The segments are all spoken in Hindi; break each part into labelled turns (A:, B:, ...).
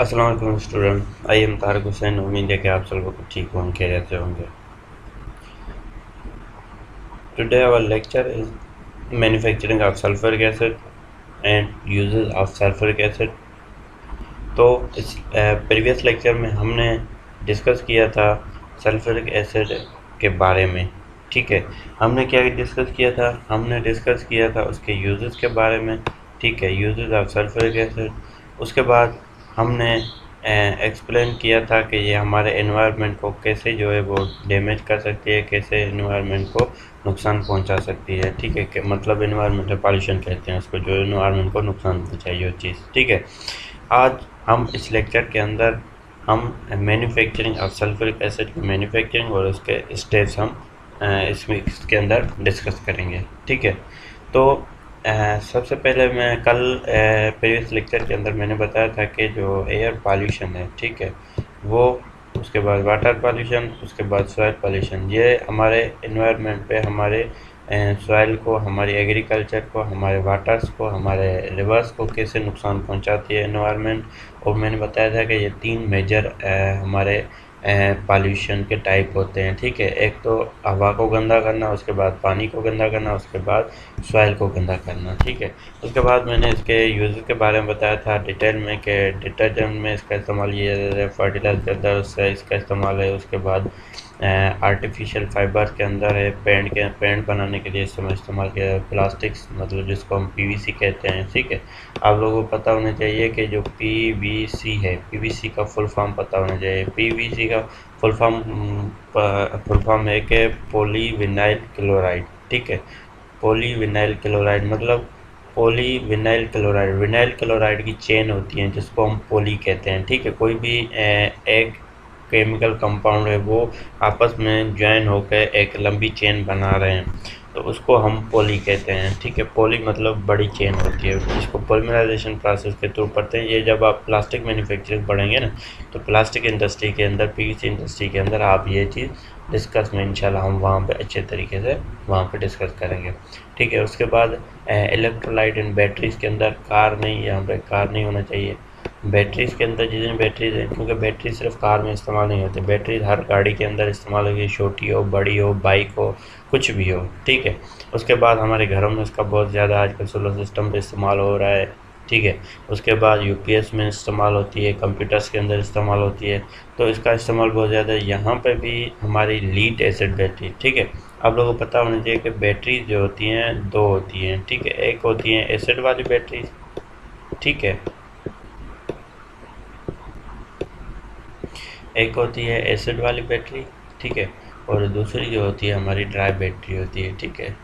A: Aslam student I am Tarak Hussain उम्मीद है कि आप सब लोग ठीक होंगे रहते होंगे today our lecture is manufacturing of sulphuric acid and uses of sulphuric acid तो इस प्रीवियस लेक्चर में हमने डिस्कस किया था सल्फरिक एसिड के बारे में, ठीक है? हमने क्या डिस्कस किया था? हमने डिस्कस किया था उसके यूजेस के बारे में, ठीक है? यूजेस ऑफ़ सल्फरिक एसिड उसके बाद हमने एक्सप्लेन किया था कि ये हमारे इन्वायरमेंट को कैसे जो है वो डैमेज कर सकती है, कैसे इन्वायरमेंट को नुकसान पहुँचा सकती है, ठीक है? मतलब इन्वायरमेंटल पॉल्यूशन कहते हैं उसको, जो इन्वायरमेंट को नुकसान पहुँचाई वो चीज़, ठीक है? आज हम इस लेक्चर के अंदर हम मैन्युफैक्चरिंग ऑफ़ सल्फरिक एसिड की मैन्युफैक्चरिंग और उसके स्टेप्स हम इसमें, इसके अंदर डिस्कस करेंगे, ठीक है? तो सबसे पहले मैं कल प्रीवियस लेक्चर के अंदर मैंने बताया था कि जो एयर पॉल्यूशन है, ठीक है, वो उसके बाद वाटर पॉल्यूशन, उसके बाद सॉइल पॉल्यूशन, ये हमारे इन्वायरमेंट पे, हमारे सॉइल को, हमारी एग्रीकल्चर को, हमारे वाटर्स को, हमारे रिवर्स को कैसे नुकसान पहुंचाती है इन्वायरमेंट और मैंने बताया था कि ये तीन मेजर हमारे पॉल्यूशन के टाइप होते हैं, ठीक है? एक तो हवा को गंदा करना, उसके बाद पानी को गंदा करना, उसके बाद सॉइल को गंदा करना, ठीक है? उसके बाद मैंने इसके यूज़ के बारे में बताया था डिटेल में कि डिटर्जेंट में इसका इस्तेमाल किया जाता है फर्टिलाइज़र उससे इसका इस्तेमाल है, उसके बाद आर्टिफिशियल फाइबर के अंदर है पेंट के पेंट बनाने के लिए इसमें इस्तेमाल किया है प्लास्टिक्स मतलब जिसको हम पीवीसी कहते हैं, ठीक है? आप लोगों को पता होना चाहिए कि जो पीवीसी है पीवीसी का फुल फॉर्म पता होना चाहिए। पीवीसी का फुल फॉर्म फुल फॉर्म है कि पोली विनाइल क्लोराइड ठीक है? पोली विनाइल क्लोराइड मतलब poly vinyl chloride vinyl chloride की चेन होती है जिसको हम पोली कहते हैं, ठीक है? कोई भी एक केमिकल कंपाउंड है, वो आपस में ज्वाइन होकर एक लंबी चेन बना रहे हैं। तो उसको हम पोली कहते हैं, ठीक है? पोली मतलब बड़ी चेन होती है। जिसको पोलीमराइजेशन प्रोसेस के थ्रू पढ़ते हैं, ये जब आप प्लास्टिक मैन्युफैक्चरिंग पढ़ेंगे ना तो प्लास्टिक इंडस्ट्री के अंदर पीवीसी इंडस्ट्री के अंदर आप ये चीज़ डिस्कस में इंशाल्लाह हम वहाँ पे अच्छे तरीके से वहाँ पे डिस्कस करेंगे। ठीक है, उसके बाद इलेक्ट्रोलाइट एंड बैटरीज के अंदर कार नहीं, यहाँ पे कार नहीं होना चाहिए। बैटरीज़ के अंदर जितनी बैटरीज हैं, क्योंकि बैटरी सिर्फ़ कार में इस्तेमाल नहीं होती बैटरी हर गाड़ी के अंदर इस्तेमाल होगी छोटी हो, बड़ी हो बाइक हो, कुछ भी हो, ठीक है। उसके बाद हमारे घरों में इसका बहुत ज़्यादा आजकल सोलर सिस्टम पर इस्तेमाल हो रहा है, ठीक है। उसके बाद यूपीएस में इस्तेमाल होती है कंप्यूटर्स के अंदर इस्तेमाल होती है तो इसका इस्तेमाल बहुत ज़्यादा है यहाँ पर भी हमारी लीड एसिड बैटरी, ठीक है। आप लोगों को पता होना चाहिए कि बैटरी जो होती हैं, दो होती हैं, ठीक है। एक होती हैं एसिड वाली बैटरी ठीक है। एक होती है एसिड वाली बैटरी ठीक है? और दूसरी जो होती है हमारी ड्राई बैटरी होती है, ठीक है?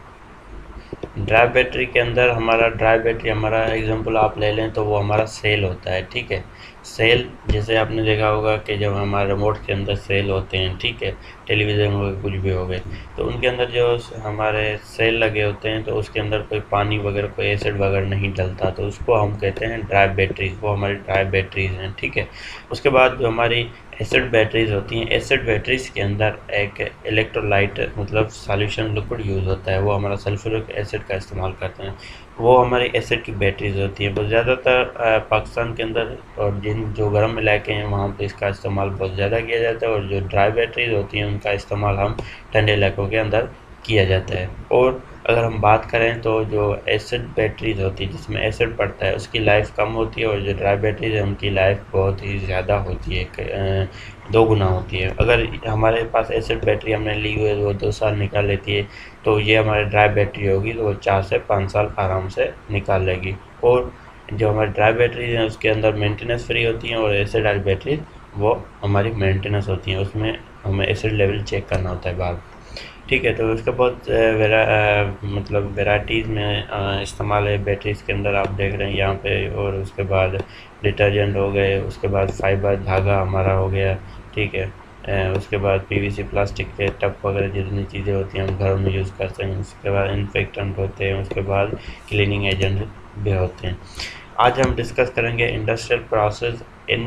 A: ड्राई बैटरी के अंदर हमारा ड्राई बैटरी हमारा एग्जांपल आप ले लें तो वो हमारा सेल होता है, ठीक है? सेल जैसे आपने देखा होगा कि जब हमारे रिमोट के अंदर सेल होते हैं, ठीक है? टेलीविज़न हो गए, कुछ भी हो गए तो उनके अंदर जो हमारे सेल लगे होते हैं तो उसके अंदर कोई पानी वगैरह, कोई एसिड वगैरह नहीं डलता तो उसको हम कहते हैं ड्राई बैटरीज वो हमारी ड्राई बैटरीज हैं, ठीक है? उसके बाद जो हमारी एसिड बैटरीज होती हैं। एसिड बैटरीज के अंदर एक इलेक्ट्रोलाइट मतलब सॉल्यूशन लिक्विड यूज़ होता है। वो हमारा सल्फ्यूरिक एसिड का इस्तेमाल करते हैं। वो हमारी एसिड की बैटरीज होती हैं। बहुत ज़्यादातर पाकिस्तान के अंदर और जिन जो गर्म इलाके हैं, वहाँ पे इसका इस्तेमाल बहुत ज़्यादा किया जाता है। और जो ड्राई बैटरीज होती हैं, उनका इस्तेमाल हम ठंडे इलाकों के अंदर किया जाता है। और अगर हम बात करें तो जो एसिड बैटरीज होती है, जिसमें एसिड पड़ता है, उसकी लाइफ कम होती है और जो ड्राई बैटरीज है, उनकी लाइफ बहुत ही ज़्यादा होती है दो गुना होती है। अगर हमारे पास एसिड बैटरी हमने ली हुई है, वो दो साल निकाल लेती है तो ये हमारी ड्राई बैटरी होगी तो वो चार से पाँच साल आराम से निकाल लेगी। और जो हमारी ड्राई बैटरीज हैं, उसके अंदर मेंटेनेंस फ्री होती हैं और एसिड वाली बैटरी वो हमारी मेंटेनेंस होती हैं। उसमें हमें एसिड लेवल चेक करना होता है बार ठीक है तो उसका बहुत वेरा मतलब वेराइटीज़ में इस्तेमाल है बैटरीज के अंदर आप देख रहे हैं यहाँ पे और उसके बाद डिटर्जेंट हो गए, उसके बाद फाइबर धागा हमारा हो गया, ठीक है उसके बाद पीवीसी प्लास्टिक के टप वगैरह जितनी चीज़ें होती हैं हम घरों में यूज़ करते हैं, उसके बाद इन्फेक्टेंट होते हैं, उसके बाद क्लीनिंग एजेंट भी होते हैं। आज हम डिस्कस करेंगे industrial process in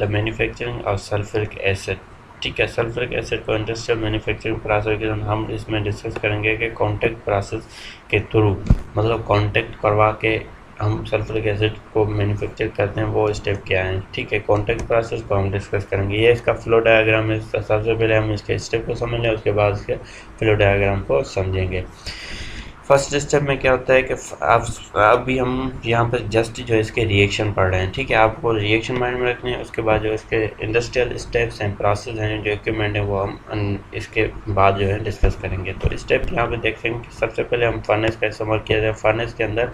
A: the manufacturing of sulphuric acid ठीक है सल्फ्रिक एसिड को इंडस्ट्रियल मैन्युफैक्चरिंग प्रोसेस के हम इसमें डिस्कस करेंगे कि कॉन्टेक्ट प्रोसेस के थ्रू मतलब कॉन्टेक्ट करवा के हम सल्फरिक एसिड को मैन्युफैक्चर करते हैं, वो स्टेप क्या है? ठीक है कॉन्टेक्ट प्रोसेस को हम डिस्कस करेंगे। ये इसका फ्लो डायग्राम है सबसे पहले हम इसके स्टेप को समझ लें, उसके बाद इसके फ्लो डायग्राम को समझेंगे। फ़र्स्ट स्टेप में क्या होता है कि आप अभी हम यहाँ पर जस्ट जो इसके रिएक्शन पढ़ रहे हैं, ठीक है? आपको रिएक्शन माइंड में रखने हैं, उसके बाद जो इसके इंडस्ट्रियल स्टेप्स हैं प्रोसेस हैं जो इक्विपमेंट है वो हम इसके बाद जो है डिस्कस करेंगे। तो स्टेप यहाँ पे देख हैं सबसे पहले हम फर्नेस का इस्तेमाल किया जाए। फर्नेस के अंदर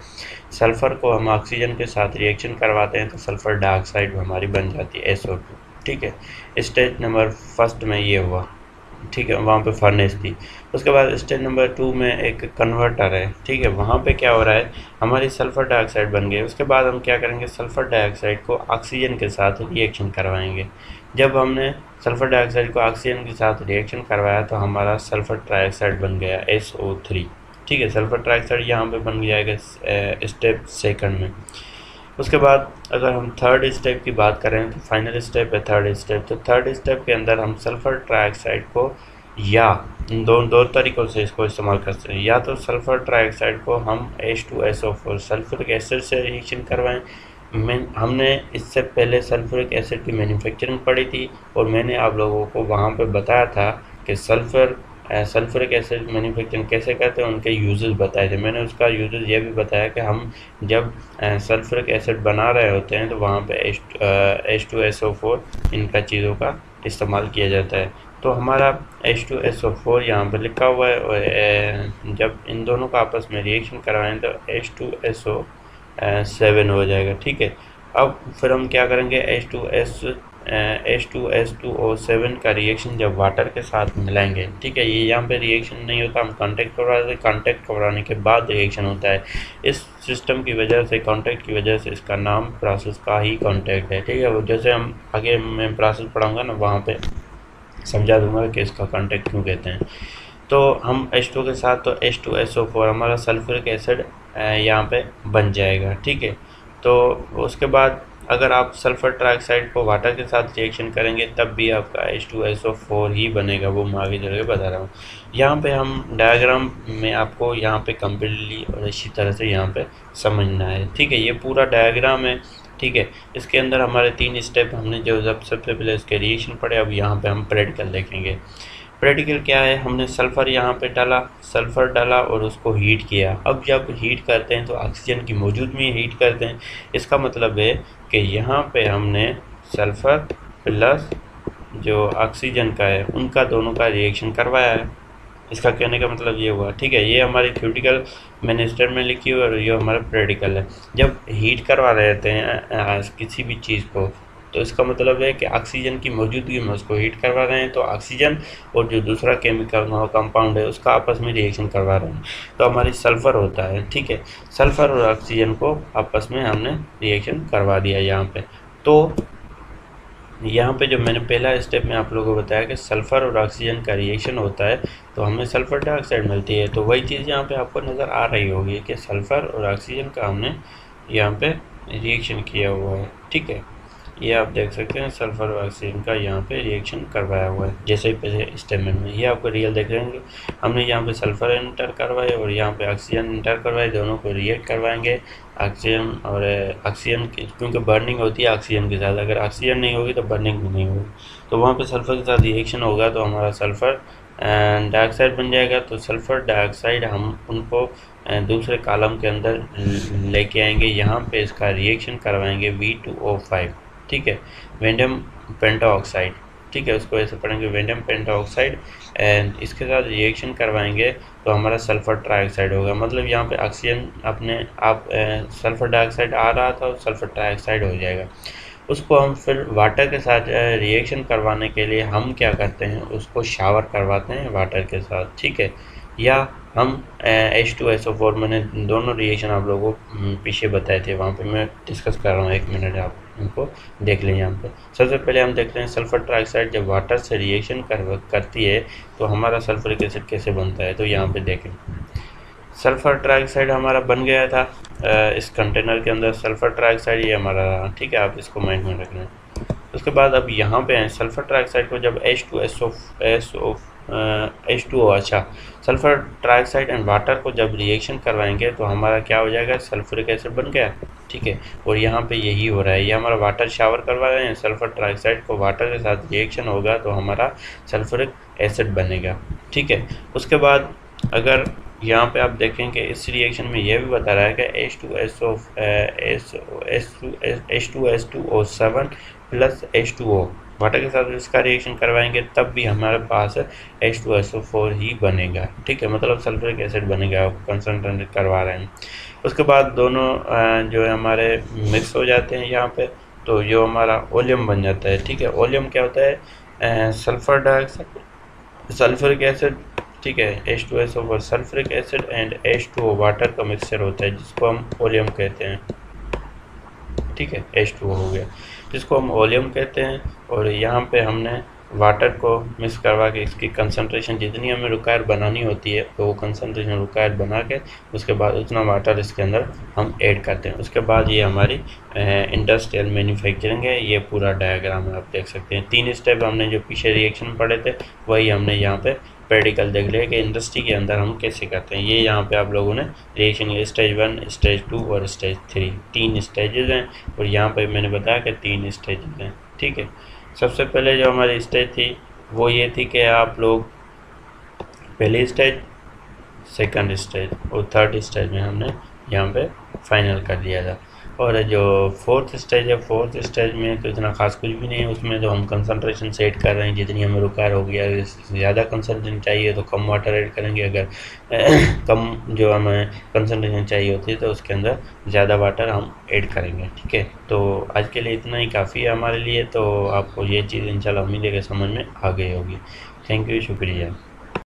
A: सल्फ़र को हम ऑक्सीजन के साथ रिएक्शन करवाते हैं तो सल्फ़र डाइऑक्साइड हमारी बन जाती है एसओ ठीक है? स्टेज नंबर फ़र्स्ट में ये हुआ। ठीक है, वहाँ पे फर्नेस थी। उसके बाद स्टेज नंबर टू में एक कन्वर्टर है, ठीक है, वहाँ पे क्या हो रहा है, हमारी सल्फ़र डाइऑक्साइड बन गई। उसके बाद हम क्या करेंगे सल्फ़र डाइऑक्साइड को ऑक्सीजन के साथ रिएक्शन करवाएँगे। जब हमने सल्फ़र डाइऑक्साइड को ऑक्सीजन के साथ रिएक्शन करवाया तो हमारा सल्फ़र ट्राइऑक्साइड बन गया एस ओ थ्री ठीक है सल्फ़र ट्राइऑक्साइड यहाँ पर बन जाएगा स्टेप सेकंड में। उसके बाद अगर हम थर्ड स्टेप की बात करें तो फाइनल स्टेप है थर्ड स्टेप तो थर्ड स्टेप के अंदर हम सल्फ़र ट्राइऑक्साइड को या दो दो तरीक़ों से इसको इस्तेमाल कर सकते हैं। या तो सल्फ़र ट्राइऑक्साइड को हम H two S O four sulphuric acid से रिएक्शन करवाएँ। मैं, हमने इससे पहले सल्फरिक एसिड की मैन्युफैक्चरिंग पढ़ी थी और मैंने आप लोगों को वहाँ पे बताया था कि सल्फ़र सल्फरिक एसिड मैन्युफैक्चरिंग कैसे करते हैं, उनके यूजेस बताए थे। मैंने उसका यूजेस ये भी बताया कि हम जब सल्फरिक एसिड बना रहे होते हैं तो वहाँ पे H two S O four इनका चीज़ों का इस्तेमाल किया जाता है। तो हमारा H two S O four यहाँ पर लिखा हुआ है, और जब इन दोनों का आपस में रिएक्शन करवाएँ तो H two S O seven हो जाएगा, ठीक है। अब फिर हम क्या करेंगे? H two S H two S two O seven का रिएक्शन जब वाटर के साथ मिलाएँगे। ठीक है, ये यहाँ पे रिएक्शन नहीं होता। हम कांटेक्ट करवा देते कांटेक्ट करवाने के बाद रिएक्शन होता है। इस सिस्टम की वजह से कांटेक्ट की वजह से इसका नाम प्रोसेस का ही कांटेक्ट है। ठीक है, वो जैसे हम आगे मैं प्रोसेस पढ़ाऊँगा ना, वहाँ पर समझा दूँगा कि इसका कॉन्टेक्ट क्यों कहते हैं। तो हम एच टू के साथ तो H two S O four हमारा सल्फ्यूरिक एसिड यहाँ पे बन जाएगा। ठीक है तो उसके बाद अगर आप सल्फ़र ट्राइऑक्साइड को वाटर के साथ रिएक्शन करेंगे, तब भी आपका H two S O four ही बनेगा, वो मैं आगे चल के बता रहा हूँ। यहाँ पे हम डायग्राम में आपको यहाँ पे कम्प्लीटली और अच्छी तरह से यहाँ पे समझना है। ठीक है, ये पूरा डायग्राम है, ठीक है। इसके अंदर हमारे तीन स्टेप हमने जो जब सबसे पहले इसके रिएक्शन पड़े, अब यहाँ पे हम प्रेड कर देखेंगे। प्रैक्टिकल क्या है? हमने सल्फ़र यहाँ पे डाला सल्फ़र डाला और उसको हीट किया। अब जब हीट करते हैं तो ऑक्सीजन की मौजूद में हीट करते हैं। इसका मतलब है कि यहाँ पे हमने सल्फ़र प्लस जो ऑक्सीजन का है, उनका दोनों का रिएक्शन करवाया है। इसका कहने का मतलब ये हुआ, ठीक है, ये हमारी थ्योटिकल मिनिस्टर में लिखी हुई और ये हमारा प्रैक्टिकल है। जब हीट करवा रहे थे किसी भी चीज़ को तो इसका मतलब है कि ऑक्सीजन की मौजूदगी में उसको हीट करवा रहे हैं। तो ऑक्सीजन और जो दूसरा केमिकल कंपाउंड है, उसका आपस में रिएक्शन करवा रहे हैं। तो हमारी सल्फ़र होता है, ठीक है? सल्फ़र और ऑक्सीजन को आपस में हमने रिएक्शन करवा दिया यहाँ पर तो यहाँ पे जो मैंने पहला स्टेप में आप लोगों को बताया कि सल्फ़र और ऑक्सीजन का रिएक्शन होता है तो हमें सल्फ़र डाइऑक्साइड मिलती है। तो वही चीज़ यहाँ पे आपको नज़र आ रही होगी कि सल्फ़र और ऑक्सीजन का हमने यहाँ पे रिएक्शन किया हुआ है, ठीक है? ये आप देख सकते हैं, सल्फ़र वैक्सीन का यहाँ पे रिएक्शन करवाया हुआ है। जैसे ही स्टेमिन में ये आपको रियल देख रहे हमने यहाँ पे सल्फ़र इंटर करवाए और यहाँ पे ऑक्सीजन इंटर करवाए, दोनों को रिएक्ट करवाएँगे। ऑक्सीजन और ऑक्सीजन क्योंकि बर्निंग होती है ऑक्सीजन के साथ। अगर ऑक्सीजन नहीं होगी तो बर्निंग भी नहीं होगी। तो वहाँ पर सल्फ़र के साथ रिएक्शन होगा तो हमारा सल्फ़र डाइऑक्साइड बन जाएगा। तो सल्फ़र डाइऑक्साइड हम उनको दूसरे कालम के अंदर लेके आएँगे। यहाँ पे इसका रिएक्शन करवाएँगे वी टू ओ फाइव ठीक है? वेंडम पेंटाऑक्साइड ठीक है? उसको ऐसे पढ़ेंगे वेंडम पेंटाऑक्साइड एंड इसके साथ रिएक्शन करवाएँगे तो हमारा सल्फ़र ट्राइऑक्साइड होगा। मतलब यहाँ पे ऑक्सीजन अपने आप सल्फ़र डाइऑक्साइड आ रहा था सल्फ़र ट्राइऑक्साइड हो जाएगा। उसको हम फिर वाटर के साथ रिएक्शन करवाने के लिए हम क्या करते हैं? उसको शावर करवाते हैं वाटर के साथ, ठीक है? या हम H two S O four मैंने दोनों रिएक्शन आप लोगों को पीछे बताए थे, वहाँ पे मैं डिस्कस कर रहा हूँ, एक मिनट आप इनको देख लें यहाँ पे। सबसे पहले हम देखते हैं सल्फ़र ट्राइऑक्साइड जब वाटर से रिएक्शन कर, करती है तो हमारा सल्फरिक एसिड कैसे बनता है तो यहाँ पे देखें। सल्फ़र ट्राइऑक्साइड हमारा बन गया था इस कंटेनर के अंदर सल्फ़र ट्राइऑक्साइड ये हमारा, ठीक है, आप इसको माइंड में रख लें। उसके बाद अब यहाँ पे हैं सल्फ़र ट्राइऑक्साइड को जब H two S O S O H two O अच्छा सल्फ़र ट्राइऑक्साइड एंड वाटर को जब रिएक्शन करवाएँगे तो हमारा क्या हो जाएगा? सल्फरिक एसिड बन गया, ठीक है? और यहाँ पे यही हो रहा है। ये हमारा वाटर शावर करवा रहे हैं। सल्फ़र ट्राइऑक्साइड को वाटर के साथ रिएक्शन होगा तो हमारा सल्फरिक एसिड बनेगा, ठीक है? उसके बाद अगर यहाँ पे आप देखें कि इस रिएक्शन में यह भी बता रहा है कि H two S O S S two S two O seven plus H two O water के साथ इसका रिएक्शन करवाएँगे, तब भी हमारे पास H two S O four ही बनेगा। ठीक है? मतलब सल्फरिक एसिड बनेगा कंसनट्रेट करवा रहे हैं। उसके बाद दोनों जो है हमारे मिक्स हो जाते हैं यहाँ पे तो जो हमारा ओलियम बन जाता है। ठीक है? ओलियम क्या होता है? सल्फ़र डाइऑक्साइड सल्फरिक एसिड ठीक है? H two S O four sulphuric acid and H two O water का मिक्सचर होता है, जिसको हम ओलियम कहते हैं। ठीक है एच टू हो गया। जिसको हम वॉल्यूम कहते हैं और यहाँ पे हमने वाटर को मिक्स करवा के इसकी कंसनट्रेशन जितनी हमें रिक्वायर बनानी होती है तो वो कंसनट्रेशन रिक्वायर बना के उसके बाद उतना वाटर इसके अंदर हम ऐड करते हैं। उसके बाद ये हमारी इंडस्ट्रियल मैन्युफैक्चरिंग है। ये पूरा डायग्राम है आप देख सकते हैं। तीन स्टेप हमने जो पीछे रिएक्शन पढ़े थे, वही हमने यहाँ पे प्रैक्टिकल देख लिया कि इंडस्ट्री के अंदर हम कैसे करते हैं। ये यहाँ पे आप लोगों ने reaction stage one stage two और स्टेज थ्री तीन स्टेजेस हैं और यहाँ पे मैंने बताया कि तीन स्टेजेस हैं, ठीक है? सबसे पहले जो हमारी स्टेज थी, वो ये थी कि आप लोग पहली स्टेज सेकंड स्टेज और थर्ड स्टेज में हमने यहाँ पे फाइनल कर दिया था। और जो फोर्थ स्टेज है फोर्थ स्टेज में तो इतना खास कुछ भी नहीं है। उसमें तो हम कंसनट्रेशन सेट कर रहे हैं, जितनी हमें रुकार हो गया ज़्यादा कंसनट्रेशन चाहिए तो कम वाटर ऐड करेंगे। अगर कम जो हमें कंसनट्रेशन चाहिए होती है तो उसके अंदर ज़्यादा वाटर हम ऐड करेंगे, ठीक है? तो आज के लिए इतना ही काफ़ी है हमारे लिए। तो आपको ये चीज़, इंशाल्लाह, उम्मीद है कि समझ में आ गई होगी। थैंक यू शुक्रिया।